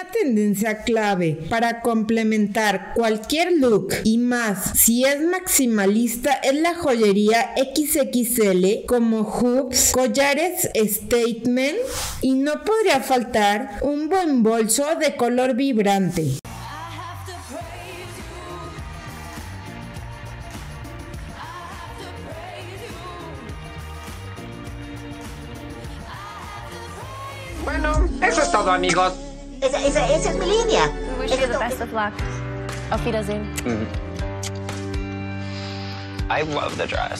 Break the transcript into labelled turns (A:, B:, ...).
A: Una tendencia clave para complementar cualquier look y más si es maximalista es la joyería XXL como hoops, collares statement y no podría faltar un buen bolso de color vibrante.
B: Bueno, eso es todo, amigos.
C: Esa, esa, esa es mi línea.
D: We wish
C: Esa
D: you the best of luck. Auf Wiedersehen. Mm-hmm.
E: I love the dress.